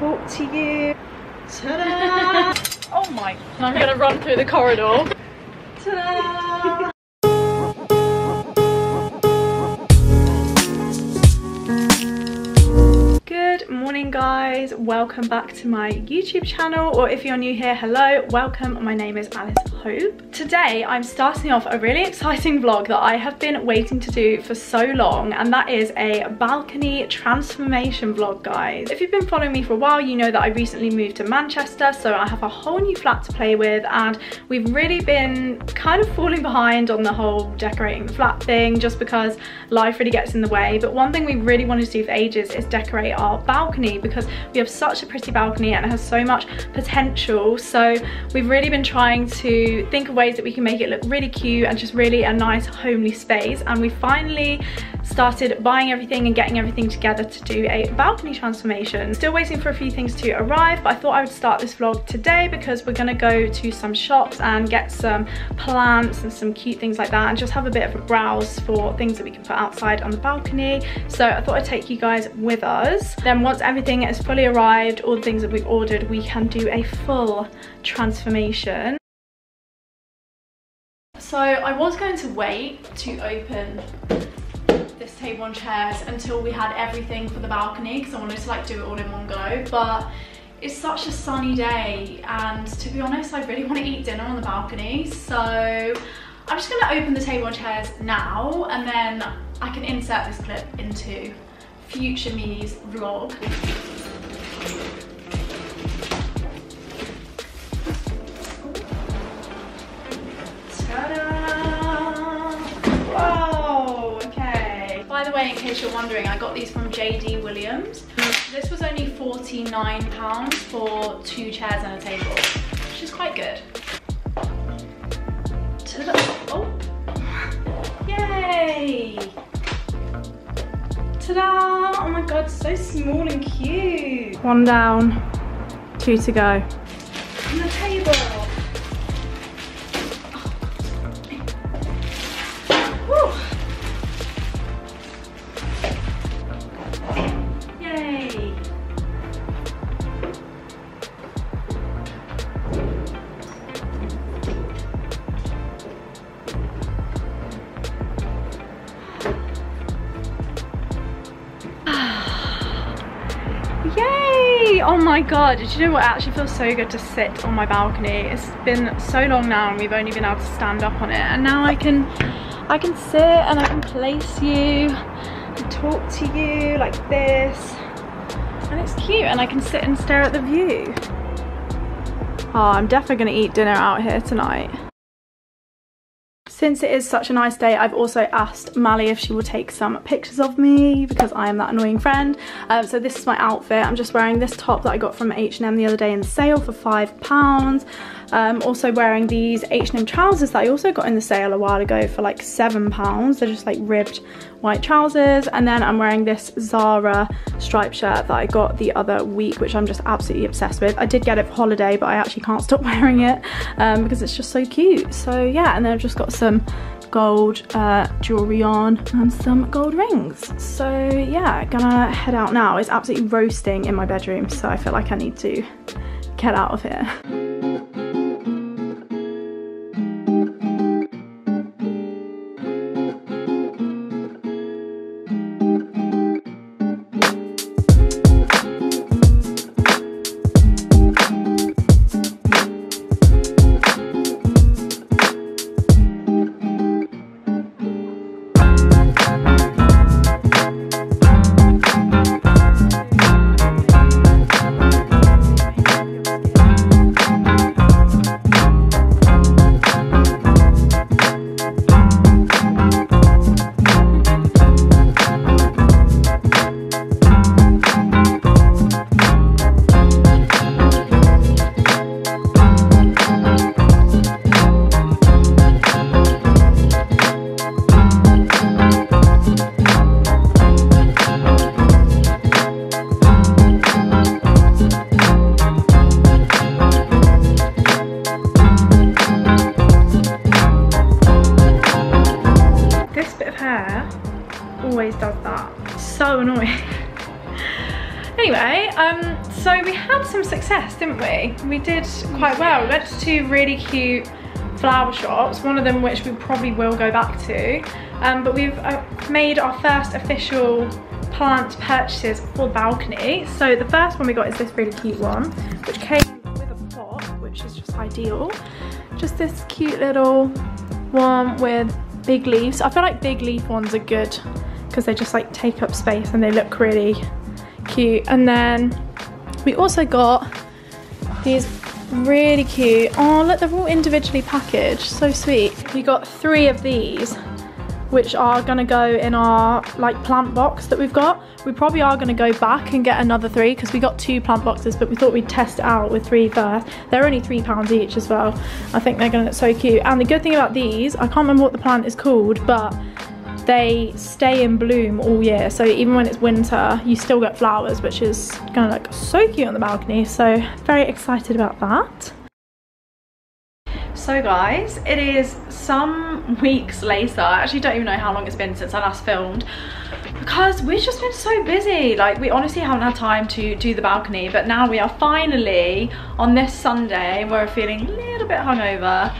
talk to you. Ta-da! oh my, I'm gonna run through the corridor. Ta-da! Morning guys, welcome back to my YouTube channel or if you're new here, hello, welcome, my name is Alice Hope. Today I'm starting off a really exciting vlog that I have been waiting to do for so long and that is a balcony transformation vlog guys. If you've been following me for a while you know that I recently moved to Manchester so I have a whole new flat to play with and we've really been kind of falling behind on the whole decorating the flat thing just because life really gets in the way but one thing we really wanted to do for ages is decorate our balcony because we have such a pretty balcony and it has so much potential so we've really been trying to think of ways that we can make it look really cute and just really a nice homely space and we finally started buying everything and getting everything together to do a balcony transformation. Still waiting for a few things to arrive, but I thought I would start this vlog today because we're gonna go to some shops and get some plants and some cute things like that and just have a bit of a browse for things that we can put outside on the balcony. So I thought I'd take you guys with us. Then once everything has fully arrived, all the things that we've ordered, we can do a full transformation. So I was going to wait to open this table and chairs until we had everything for the balcony because I wanted to like do it all in one go but it's such a sunny day and to be honest I really want to eat dinner on the balcony so I'm just going to open the table and chairs now and then I can insert this clip into future me's vlog. Whoa, okay. By the way, in case you're wondering, I got these from JD Williams. This was only £49 for two chairs and a table, which is quite good. God, so small and cute. One down, two to go. My god, did you know what? It actually feels so good to sit on my balcony. It's been so long now and we've only been able to stand up on it. And now I can, I can sit and I can place you and talk to you like this. And it's cute and I can sit and stare at the view. Oh, I'm definitely gonna eat dinner out here tonight. Since it is such a nice day, I've also asked Mally if she will take some pictures of me because I am that annoying friend. Um, so this is my outfit. I'm just wearing this top that I got from H&M the other day in sale for £5. Um, also wearing these H&M trousers that I also got in the sale a while ago for like £7. They're just like ribbed white trousers. And then I'm wearing this Zara striped shirt that I got the other week, which I'm just absolutely obsessed with. I did get it for holiday, but I actually can't stop wearing it um, because it's just so cute. So yeah, and then I've just got some gold uh, jewelry on and some gold rings. So yeah, gonna head out now. It's absolutely roasting in my bedroom, so I feel like I need to get out of here. We? We did quite well. We went to two really cute flower shops, one of them which we probably will go back to. Um, but we've uh, made our first official plant purchases for the balcony. So the first one we got is this really cute one, which came with a pot, which is just ideal. Just this cute little one with big leaves. I feel like big leaf ones are good because they just like take up space and they look really cute. And then we also got these really cute, oh look, they're all individually packaged, so sweet. We got three of these which are gonna go in our like plant box that we've got. We probably are gonna go back and get another three because we got two plant boxes, but we thought we'd test it out with three first. They're only three pounds each as well. I think they're gonna look so cute. And the good thing about these, I can't remember what the plant is called, but they stay in bloom all year. So even when it's winter, you still get flowers, which is gonna look so cute on the balcony. So very excited about that. So guys, it is some weeks later. I actually don't even know how long it's been since I last filmed because we've just been so busy. Like we honestly haven't had time to do the balcony, but now we are finally on this Sunday. We're feeling a little bit hungover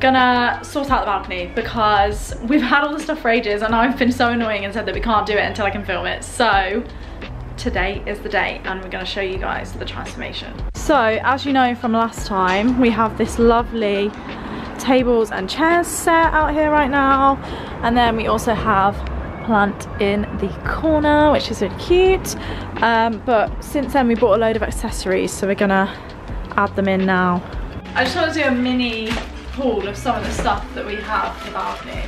gonna sort out the balcony because we've had all the stuff for ages and I've been so annoying and said that we can't do it until I can film it. So today is the day and we're to show you guys the transformation. So as you know from last time we have this lovely tables and chairs set out here right now and then we also have plant in the corner which is really cute um, but since then we bought a load of accessories so we're gonna add them in now. I just want to do a mini haul of some of the stuff that we have for balcony.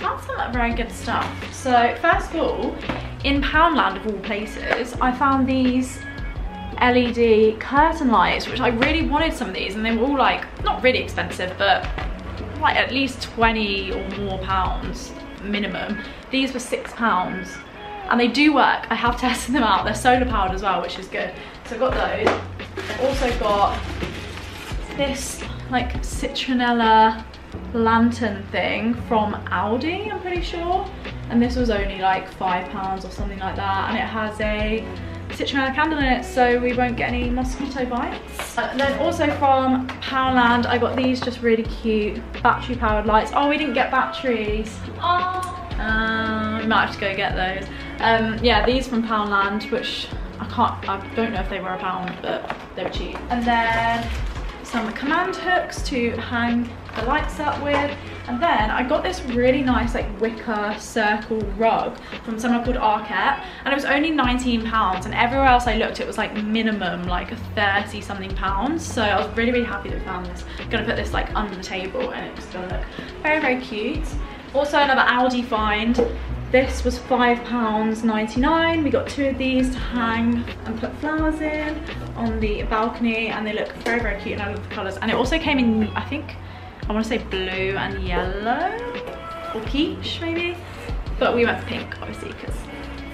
That's some very good stuff. So first of all, in Poundland of all places, I found these LED curtain lights, which I really wanted some of these and they were all like, not really expensive, but like at least 20 or more pounds minimum. These were six pounds and they do work. I have tested them out. They're solar powered as well, which is good. So I've got those. I've also got this like citronella lantern thing from Aldi, I'm pretty sure. And this was only like five pounds or something like that. And it has a citronella candle in it so we won't get any mosquito bites. And then also from Poundland, I got these just really cute battery powered lights. Oh, we didn't get batteries. Oh. Um, we might have to go get those. Um, yeah, these from Poundland, which I can't, I don't know if they were a pound, but they were cheap. And then some command hooks to hang the lights up with. And then I got this really nice like wicker circle rug from someone called Arket and it was only 19 pounds. And everywhere else I looked it was like minimum like 30 something pounds. So I was really really happy that I found this. I'm gonna put this like under the table and it's gonna look very very cute. Also another Aldi find this was £5.99. We got two of these to hang and put flowers in on the balcony and they look very, very cute and I love the colours. And it also came in, I think, I want to say blue and yellow or peach maybe. But we went pink obviously because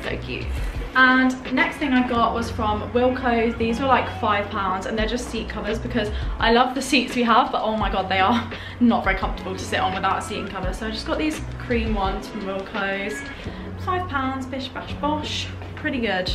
so cute. And next thing I got was from Wilko's. These were like five pounds and they're just seat covers because I love the seats we have, but oh my God, they are not very comfortable to sit on without a seating cover. So I just got these cream ones from Wilko's. Five pounds, bish bash bosh, pretty good.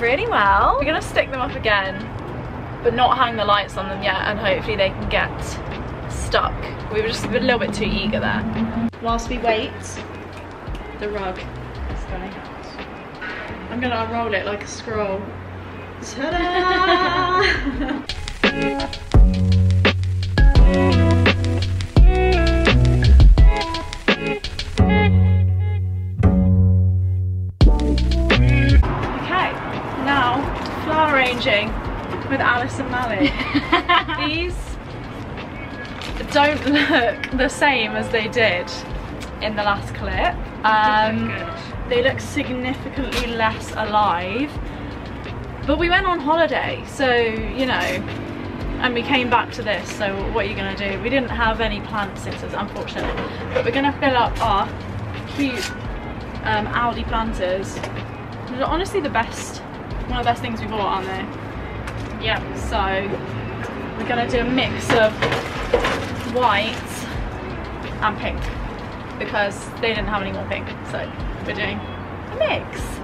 Really well. We're gonna stick them up again, but not hang the lights on them yet, and hopefully they can get stuck. We were just a little bit too eager there. Whilst we wait, the rug is going out. I'm gonna unroll it like a scroll. Ta-da! flower with Alice and Mally. These don't look the same as they did in the last clip. Um, they look significantly less alive. But we went on holiday, so you know, and we came back to this, so what are you gonna do? We didn't have any plant sitters, unfortunately. But we're gonna fill up our cute um, Aldi planters. They're honestly the best, one of the best things we bought, aren't they? Yeah, so we're gonna do a mix of white and pink because they didn't have any more pink, so we're doing a mix.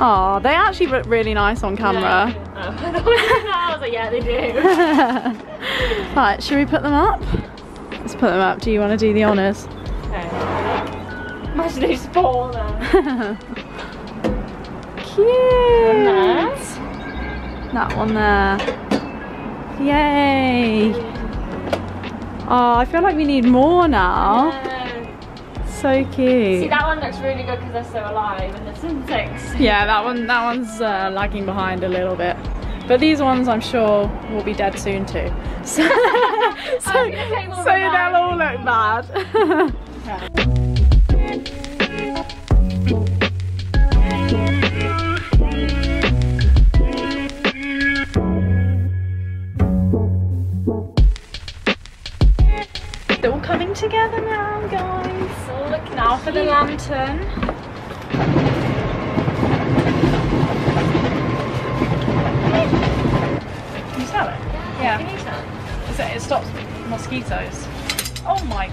Oh, they actually look really nice on camera. I was like, yeah, they do. right, should we put them up? Let's put them up. Do you want to do the honours? Okay. Imagine they spawn. Cute. That one there. Yay. Oh, I feel like we need more now. So cute. See, that one looks really good because they're so alive and it's insects. Yeah, that one that one's uh, lagging behind a little bit. But these ones I'm sure will be dead soon too. So, so, so they'll all look bad. the. Can you smell it? Yeah. Can you? Is it, it stops mosquitoes. Oh my.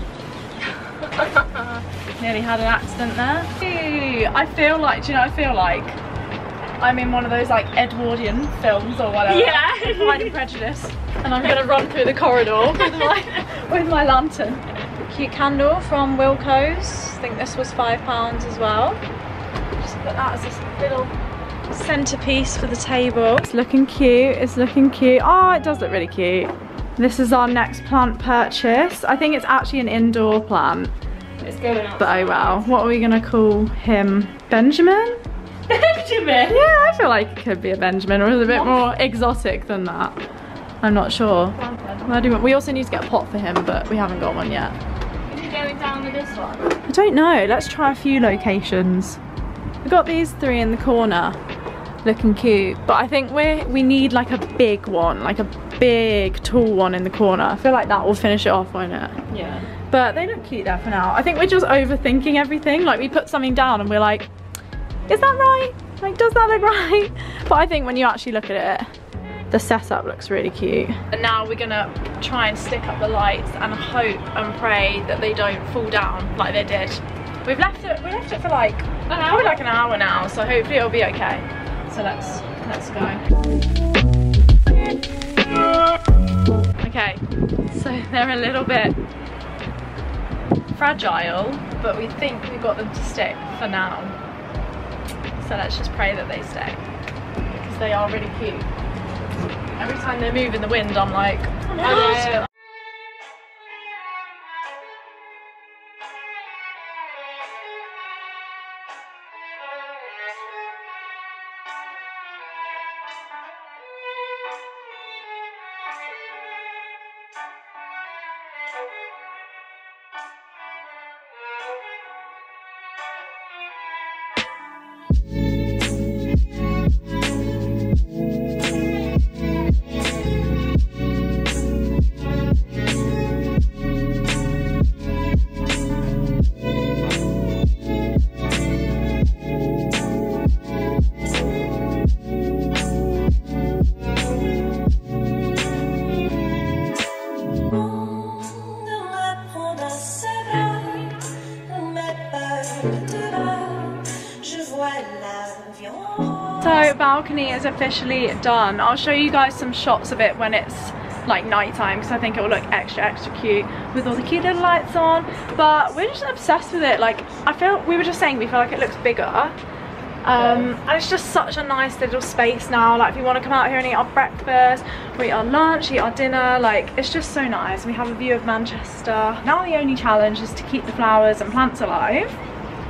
Nearly had an accident there. I feel like, do you know I feel like? I'm in one of those like Edwardian films or whatever. Yeah. Pride and Prejudice. And I'm gonna run through the corridor with my, with my lantern. Cute candle from Wilko's. I think this was five pounds as well. Just put that as a little centerpiece for the table. It's looking cute, it's looking cute. Oh, it does look really cute. This is our next plant purchase. I think it's actually an indoor plant, It's going up. but oh well. What are we gonna call him? Benjamin? Benjamin! Yeah, I feel like it could be a Benjamin or a bit more exotic than that. I'm not sure. Where do we, we also need to get a pot for him, but we haven't got one yet. Is he going down with this one? I don't know. Let's try a few locations. We've got these three in the corner, looking cute. But I think we we need like a big one, like a big tall one in the corner. I feel like that will finish it off, won't it? Yeah. But they look cute there for now. I think we're just overthinking everything. Like we put something down and we're like, is that right? Like, does that look right? But I think when you actually look at it, the setup looks really cute. And now we're gonna try and stick up the lights and hope and pray that they don't fall down like they did. We've left it, we left it for like, probably like an hour now, so hopefully it'll be okay. So let's, let's go. Okay, so they're a little bit fragile, but we think we've got them to stick for now. So let's just pray that they stay because they are really cute. Every time they move in the wind, I'm like, balcony is officially done. I'll show you guys some shots of it when it's like nighttime because I think it will look extra extra cute with all the cute little lights on. But we're just obsessed with it. Like I feel we were just saying we feel like it looks bigger. Um, and it's just such a nice little space now. Like if you want to come out here and eat our breakfast or eat our lunch eat our dinner like it's just so nice. We have a view of Manchester. Now the only challenge is to keep the flowers and plants alive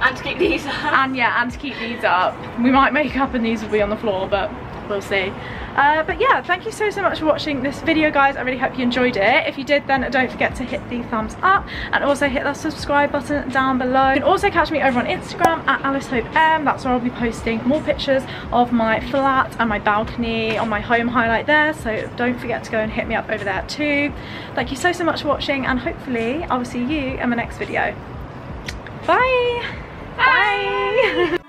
And to keep these up. and yeah and to keep these up. We might make up and these will be on the floor but we'll see. Uh, but yeah thank you so so much for watching this video guys. I really hope you enjoyed it. If you did then don't forget to hit the thumbs up and also hit that subscribe button down below. You can also catch me over on instagram at alice hope m. That's where i'll be posting more pictures of my flat and my balcony on my home highlight there. So don't forget to go and hit me up over there too. Thank you so so much for watching and hopefully i will see you in my next video. Bye bye. De